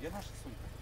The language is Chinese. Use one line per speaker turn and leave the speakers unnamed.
где наша сумка